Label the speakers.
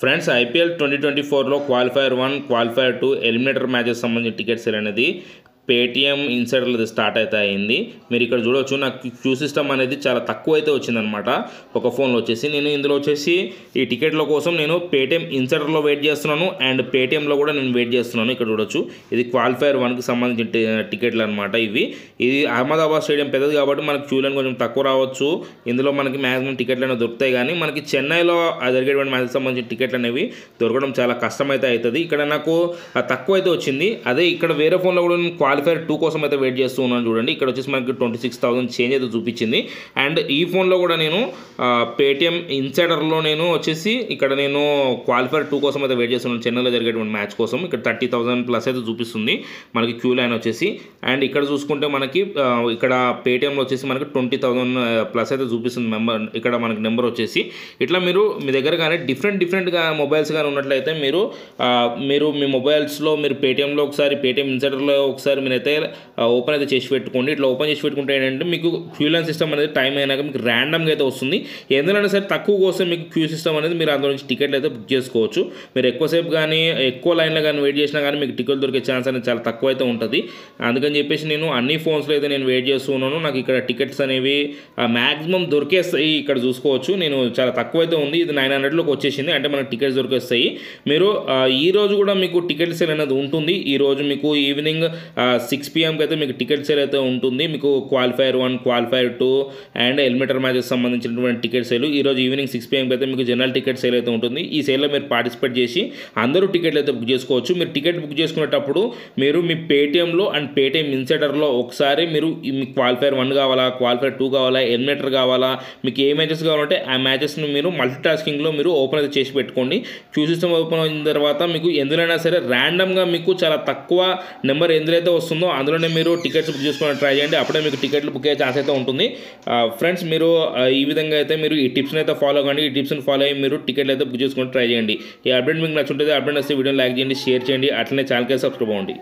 Speaker 1: Friends IPL twenty twenty ఫోర్లో qualifier one qualifier two eliminator matches సంబంధించిన ticket sale అనేది Paytm ఇన్సైడర్లు start అయితే అయింది. మీరు ఇక్కడ చూడవచ్చు నాకు క్యూ సిస్టమ్ అనేది చాలా తక్కువ అయితే వచ్చిందనమాట ఒక ఫోన్లో వచ్చేసి నేను ఇందులో వచ్చేసి ఈ టికెట్ల కోసం నేను పేటిఎం ఇన్సైడర్లో వెయిట్ చేస్తున్నాను అండ్ పేటిఎంలో కూడా నేను వెయిట్ చేస్తున్నాను ఇక్కడ చూడొచ్చు. ఇది క్వాలిఫైర్ వన్కి సంబంధించిన టికెట్లు అనమాట ఇవి. ఇది అహ్మదాబాద్ స్టేడియం పెద్దది కాబట్టి మనకు క్యూ లైన్ కొంచెం తక్కువ రావచ్చు. ఇందులో మనకి మ్యాక్సిమం టికెట్లు అనేవి దొరుకుతాయి కానీ మనకి చెన్నైలో జరిగేటువంటి మ్యాచ్కి సంబంధించిన టికెట్లు అనేవి దొరకడం చాలా కష్టమైతే అవుతుంది. ఇక్కడ నాకు తక్కువ అయితే వచ్చింది. అదే ఇక్కడ వేరే ఫోన్లో కూడా నేను క్వాలిఫైర్ టూ కోసం అయితే వెయిట్ చేస్తూ ఉన్నాను చూడండి. ఇక్కడ వచ్చేసి మనకి ట్వంటీ సిక్స్ థౌసండ్ చేంజ్ అయితే చూపించింది. అండ్ ఈ ఫోన్లో కూడా నేను పేటిఎం ఇన్సైడర్లో నేను వచ్చేసి ఇక్కడ నేను క్వాలిఫైర్ టూ కోసం అయితే వెయిట్ చేస్తున్నాను. చెన్నైలో జరిగేటువంటి మ్యాచ్ కోసం ఇక్కడ థర్టీ థౌసండ్ ప్లస్ అయితే చూపిస్తుంది మనకి క్యూ లైన్ వచ్చేసి. అండ్ ఇక్కడ చూసుకుంటే మనకి ఇక్కడ పేటిఎంలో వచ్చేసి మనకి ట్వంటీ థౌసండ్ ప్లస్ అయితే చూపిస్తుంది మెంబర్ ఇక్కడ మనకి నెంబర్ వచ్చేసి. ఇట్లా మీరు మీ దగ్గర కానీ డిఫరెంట్ డిఫరెంట్గా మొబైల్స్ కానీ ఉన్నట్లయితే మీరు మీరు మీ మొబైల్స్లో మీరు పేటిఎంలో ఒకసారి పేటిఎం ఇన్సైడర్లో ఒకసారి మీరైతే ఓపెన్ అయితే చేసి పెట్టుకోండి. ఇట్లా ఓపెన్ చేసి పెట్టుకుంటే ఏంటంటే మీకు క్యూ లైన్ సిస్టమ్ అనేది టైం అయినాక మీకు ర్యాండమ్గా అయితే వస్తుంది. ఎందుకంటే సరే తక్కువ కోసం మీకు క్యూ సిస్టమ్ అనేది మీరు అందులో నుంచి టికెట్లు అయితే బుక్ చేసుకోవచ్చు. మీరు ఎక్కువసేపు కానీ ఎక్కువ లైన్లో కానీ వెయిట్ చేసినా కానీ మీకు టికెట్ దొరికే ఛాన్స్ అనేది చాలా తక్కువ అయితే ఉంటుంది. అందుకని చెప్పేసి నేను అన్ని ఫోన్స్లో అయితే నేను వెయిట్ చేస్తూ ఉన్నాను. నాకు ఇక్కడ టికెట్స్ అనేవి మ్యాక్సిమం దొరికేస్తాయి ఇక్కడ చూసుకోవచ్చు. నేను చాలా తక్కువ అయితే ఉంది. ఇది నైన్ హండ్రెడ్లోకి వచ్చేసింది. అంటే మనకు టికెట్స్ దొరికేస్తాయి. మీరు ఈ రోజు కూడా మీకు టికెట్ సేల్ అనేది ఉంటుంది. ఈ రోజు మీకు ఈవినింగ్ సిక్స్ పిఎంకి అయితే మీకు టికెట్ సేల్ అయితే ఉంటుంది. మీకు qualifier one qualifier two and eliminator matches సంబంధించినటువంటి టికెట్ సేల్. ఈ రోజు ఈవినింగ్ సిక్స్ పిఎంకి అయితే మీకు జనరల్ టికెట్ సేల్ అయితే ఉంటుంది. ఈ సేల్లో మీరు పార్టిసిపేట్ చేసి అందరూ టికెట్లు అయితే బుక్ చేసుకోవచ్చు. మీరు టికెట్ బుక్ చేసుకునేటప్పుడు మీరు మీ పేటీఎంలో అండ్ పేటీఎం ఇన్సెటర్లో ఒకసారి మీరు మీ మీకు క్వాలిఫైర్ వన్ కావాలా క్వాలిఫైర్ టూ కావాలా ఎలిమినేటర్ కావాలా మీకు ఏ మ్యాచెస్ కావాలంటే ఆ మ్యాచెస్ని మీరు మల్టీ టాస్కింగ్లో మీరు ఓపెన్ అయితే చేసి పెట్టుకోండి. క్యూ సిస్టమ్ ఓపెన్ అయిన తర్వాత మీకు ఎందులైనా సరే ర్యాండమ్గా మీకు చాలా తక్కువ నెంబర్ ఎందులో వస్తుంది అందులోనే మీరు టికెట్స్ బుక్ చేసుకోవడానికి ట్రై చేయండి. అప్పుడే మీకు టికెట్లు బుక్ అయ్యే ఛాన్స్ అయితే ఉంటుంది. ఫ్రెండ్స్ మీరు ఈ విధంగా అయితే మీరు ఈ టిప్స్ని అయితే ఫాలో కండి ఈ టిప్స్ని ఫాలో అయ్యి మీరు టికెట్లు అయితే బుక్ చేసుకొని ట్రై చేయండి. ఈ అప్డేట్ మీకు నచ్చుంటుంది అప్డేట్ వస్తే వీడియో లైక్ చేయండి షేర్ చేయండి. అట్లనే ఛానల్కి సబ్స్క్రైబ్ అవ్వండి.